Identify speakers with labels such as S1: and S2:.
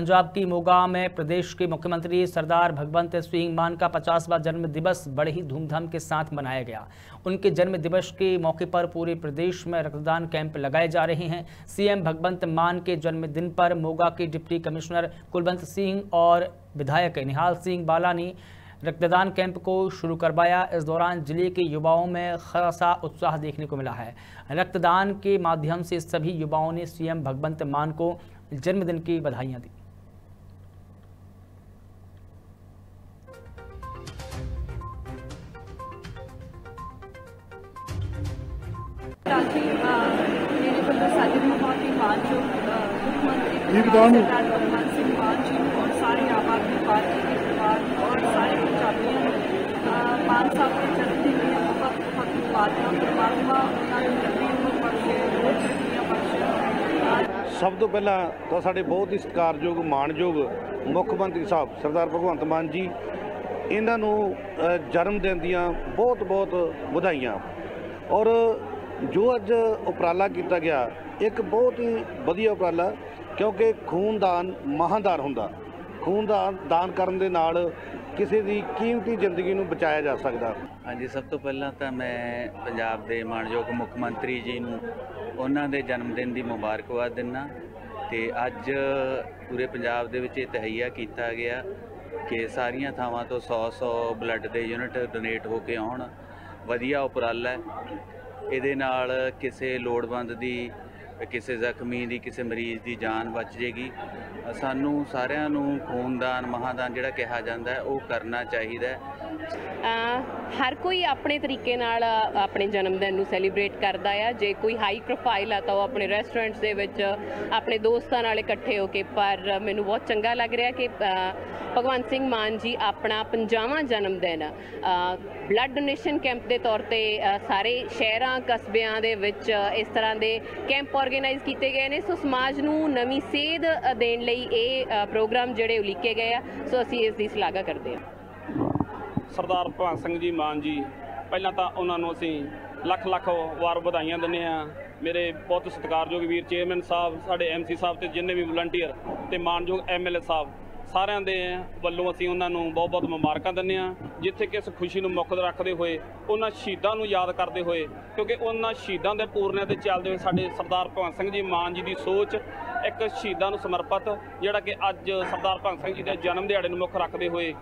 S1: पंजाब की मोगा में प्रदेश के मुख्यमंत्री सरदार भगवंत सिंह मान का पचासवां जन्म दिवस बड़े ही धूमधाम के साथ मनाया गया। उनके जन्म दिवस के मौके पर पूरे प्रदेश में रक्तदान कैंप लगाए जा रहे हैं। सीएम भगवंत मान के जन्मदिन पर मोगा के डिप्टी कमिश्नर कुलवंत सिंह और विधायक निहाल सिंह बाला ने रक्तदान कैंप को शुरू करवाया। इस दौरान ज़िले के युवाओं में खासा उत्साह देखने को मिला है। रक्तदान के माध्यम से सभी युवाओं ने सीएम भगवंत मान को जन्मदिन की बधाइयाँ दी।
S2: ਰਾਜੀ ਮੇਰੇ ਵੱਲੋਂ ਸਾਡੇ ਬਹੁਤ ਹੀ ਮਾਨਯੋਗ ਅ, ਮੁੱਖ ਮੰਤਰੀ
S3: ਜੀ ਬਤਾਉਣ।
S2: ਸਰਦਾਰ ਭਗਵੰਤ ਸਿੰਘ ਮਾਨ ਜੀ ਨੂੰ ਔਰ ਸਾਰੇ ਆਮ ਆਦਮੀ ਪਾਰਟੀ ਦੇ
S3: ਸਭ ਤੋਂ ਪਹਿਲਾਂ ਤਾਂ ਸਾਡੇ ਬਹੁਤ ਹੀ ਸਤਿਕਾਰਯੋਗ, ਮਾਣਯੋਗ ਮੁੱਖ ਮੰਤਰੀ ਸਾਹਿਬ ਸਰਦਾਰ ਭਗਵੰਤ ਮਾਨ ਜੀ, ਇਹਨਾਂ ਨੂੰ ਜਨਮ ਦਿਨ ਦੀਆਂ ਬਹੁਤ ਬਹੁਤ ਵਧਾਈਆਂ। ਔਰ ਜੋ ਅੱਜ ਉਪਰਾਲਾ ਕੀਤਾ ਗਿਆ, ਇੱਕ ਬਹੁਤ ਹੀ ਵਧੀਆ ਉਪਰਾਲਾ, ਕਿਉਂਕਿ ਖੂਨਦਾਨ ਮਹਾਦਾਨ ਹੁੰਦਾ। ਖੂਨਦਾਨ ਦਾਨ ਕਰਨ ਦੇ ਨਾਲ ਕਿਸੇ ਦੀ ਕੀਮਤੀ ਜ਼ਿੰਦਗੀ ਨੂੰ ਬਚਾਇਆ ਜਾ ਸਕਦਾ?
S4: ਹਾਂਜੀ, ਸਭ ਤੋਂ ਪਹਿਲਾਂ ਤਾਂ ਮੈਂ ਪੰਜਾਬ ਦੇ ਮਾਣਯੋਗ ਮੁੱਖ ਮੰਤਰੀ ਜੀ ਨੂੰ ਉਹਨਾਂ ਦੇ ਜਨਮ ਦਿਨ ਦੀ ਮੁਬਾਰਕਬਾਦ ਦਿੰਦਾ ਤੇ ਅੱਜ ਪੂਰੇ ਪੰਜਾਬ ਦੇ ਵਿੱਚ ਇਹ ਤਹਈਆ ਕੀਤਾ ਗਿਆ ਕਿ ਸਾਰੀਆਂ ਥਾਵਾਂ ਤੋਂ 100-100 ਬਲੱਡ ਦੇ ਯੂਨਿਟ ਡੋਨੇਟ ਹੋ ਕੇ ਆਉਣ। ਵਧੀਆ ਉਪਰਾਲਾ ਹੈ। ਇਹਦੇ ਨਾਲ ਕਿਸੇ ਲੋੜਵੰਦ ਦੀ ਕਿਸੇ ਜ਼ਖਮੀ ਦੀ, ਕਿਸੇ ਮਰੀਜ਼ ਦੀ ਜਾਨ ਬਚ ਜੇਗੀ। ਸਾਨੂੰ ਸਾਰਿਆਂ ਨੂੰ ਖੂਨਦਾਨ, ਮਹਾਦਾਨ ਜਿਹੜਾ ਕਿਹਾ ਜਾਂਦਾ ਉਹ ਕਰਨਾ ਚਾਹੀਦਾ
S5: ਹਰ ਕੋਈ ਆਪਣੇ ਤਰੀਕੇ ਨਾਲ ਆਪਣੇ ਜਨਮ ਦਿਨ ਨੂੰ ਸੈਲੀਬ੍ਰੇਟ ਕਰਦਾ ਆ। ਜੇ ਕੋਈ ਹਾਈ ਪ੍ਰੋਫਾਈਲ ਆ ਤਾਂ ਉਹ ਆਪਣੇ ਰੈਸਟੋਰੈਂਟਸ ਦੇ ਵਿੱਚ, ਆਪਣੇ ਦੋਸਤਾਂ ਨਾਲ ਇਕੱਠੇ ਹੋ ਕੇ, ਪਰ ਮੈਨੂੰ ਬਹੁਤ ਚੰਗਾ ਲੱਗ ਰਿਹਾ ਕਿ ਭਗਵੰਤ ਸਿੰਘ ਮਾਨ ਜੀ ਆਪਣਾ 50ਵਾਂ ਜਨਮ ਦਿਨ ਬਲੱਡ ਡੋਨੇਸ਼ਨ ਕੈਂਪ ਦੇ ਤੌਰ ਤੇ ਸਾਰੇ ਸ਼ਹਿਰਾਂ, ਕਸਬਿਆਂ ਦੇ ਵਿੱਚ ਇਸ ਤਰ੍ਹਾਂ ਦੇ ਕੈਂਪ ਆਰਗੇਨਾਈਜ਼ ਕੀਤੇ ਗਏ ਨੇ। ਸੋ ਸਮਾਜ ਨੂੰ ਨਵੀਂ ਸੇਧ ਦੇਣ ਲਈ ਇਹ ਪ੍ਰੋਗਰਾਮ ਜਿਹੜੇ ਉਲੀਕੇ ਗਏ ਆ। ਸੋ ਅਸੀਂ ਇਸ ਦੀ ਸ਼ਲਾਘਾ ਕਰਦੇ ਹਾਂ।
S6: ਸਰਦਾਰ ਭਗਵੰਤ ਸਿੰਘ ਜੀ ਮਾਨ ਜੀ, ਪਹਿਲਾਂ ਤਾਂ ਉਹਨਾਂ ਨੂੰ ਅਸੀਂ ਲੱਖ ਲੱਖ ਵਾਰ ਵਧਾਈਆਂ ਦਿੰਦੇ ਆ ਮੇਰੇ ਬਹੁਤ ਸਤਿਕਾਰਯੋਗ ਵੀਰ ਚੇਅਰਮੈਨ ਸਾਹਿਬ, ਸਾਡੇ ਐਮਸੀ ਸਾਹਿਬ ਤੇ ਜਿੰਨੇ ਵੀ ਵਲੰਟੀਅਰ ਤੇ ਮਾਨਯੋਗ ਐਮਐਲਏ ਸਾਹਿਬ, ਸਾਰਿਆਂ ਦੇ ਵੱਲੋਂ ਅਸੀਂ ਉਹਨਾਂ ਨੂੰ ਬਹੁਤ ਬਹੁਤ ਮੁਬਾਰਕਾਂ ਦਿੰਦੇ ਆ ਜਿੱਥੇ ਕਿ ਇਸ ਖੁਸ਼ੀ ਨੂੰ ਮੁੱਖ ਰੱਖਦੇ ਹੋਏ, ਉਹਨਾਂ ਸ਼ਹੀਦਾਂ ਨੂੰ ਯਾਦ ਕਰਦੇ ਹੋਏ, ਕਿਉਂਕਿ ਉਹਨਾਂ ਸ਼ਹੀਦਾਂ ਦੇ ਪੂਰਨਿਆਂ ਤੇ ਚੱਲਦੇ ਹੋਏ ਸਾਡੇ ਸਰਦਾਰ ਭਗਵੰਤ ਸਿੰਘ ਜੀ ਮਾਨ ਜੀ ਦੀ ਸੋਚ ਇੱਕ ਸ਼ਹੀਦਾਂ ਨੂੰ ਸਮਰਪਿਤ, ਜਿਹੜਾ ਕਿ ਅੱਜ ਸਰਦਾਰ ਭਗਵੰਤ ਸਿੰਘ ਜੀ ਦੇ ਜਨਮ ਦਿਹਾੜੇ ਨੂੰ ਮੁੱਖ ਰੱਖਦੇ ਹੋਏ